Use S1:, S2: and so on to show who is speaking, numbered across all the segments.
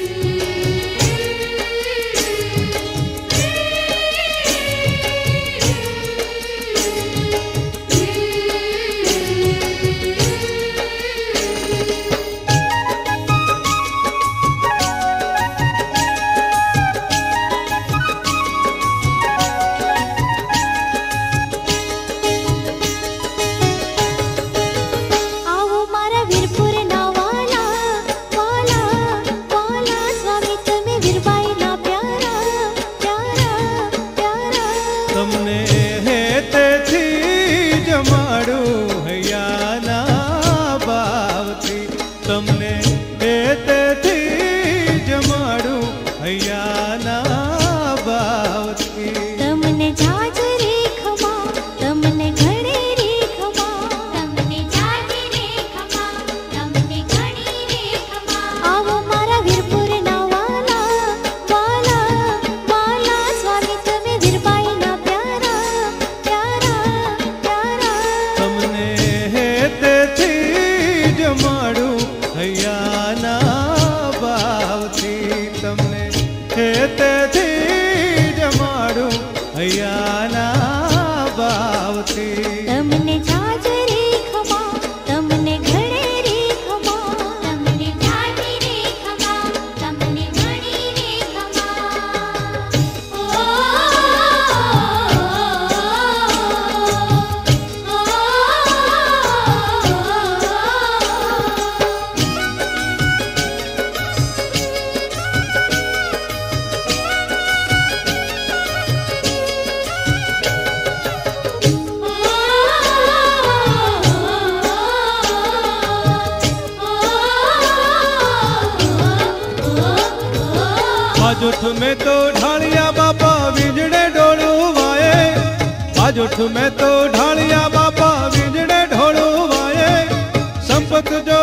S1: you.
S2: बाजूठ में तो dahlia बाबा बिजड़े ढोलू वाए। उठ में तो ढालिया बाबा बिजड़े ढोलू वाए।
S1: संपत जो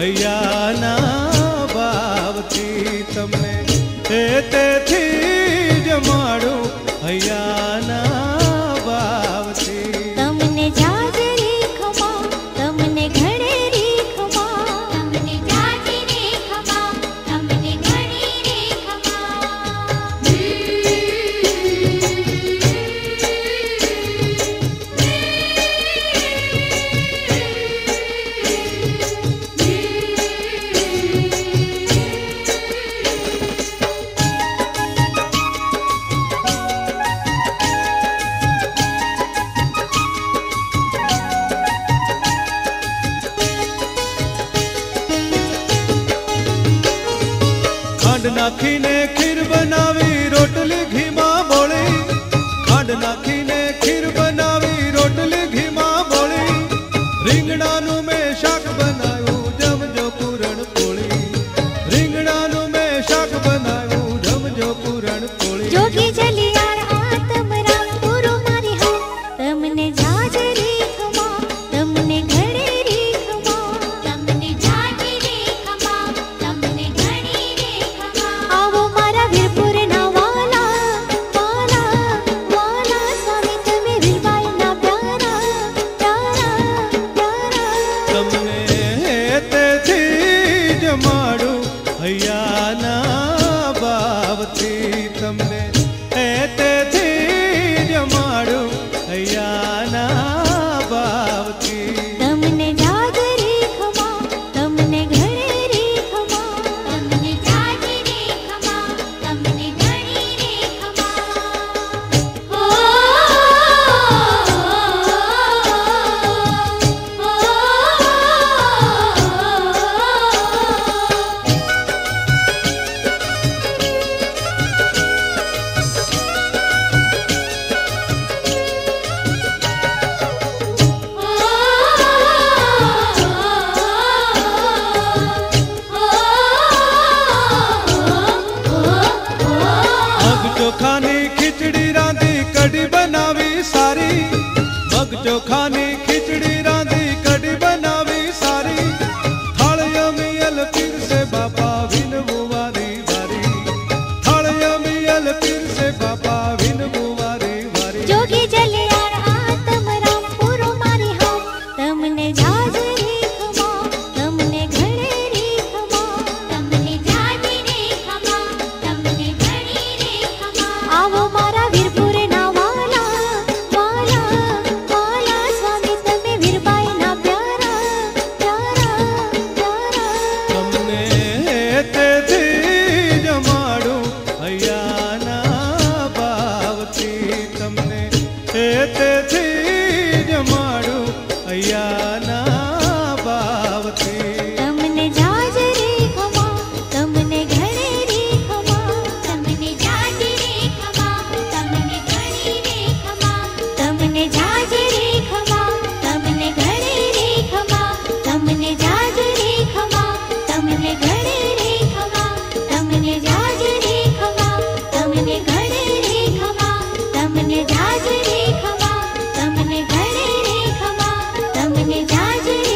S1: ஐயா
S2: ખાંડ નાખીને ખીર બનાવી રોટલી ઘીમાં બોળી ખાંડ નાખીને ખીર जाने
S1: जाजे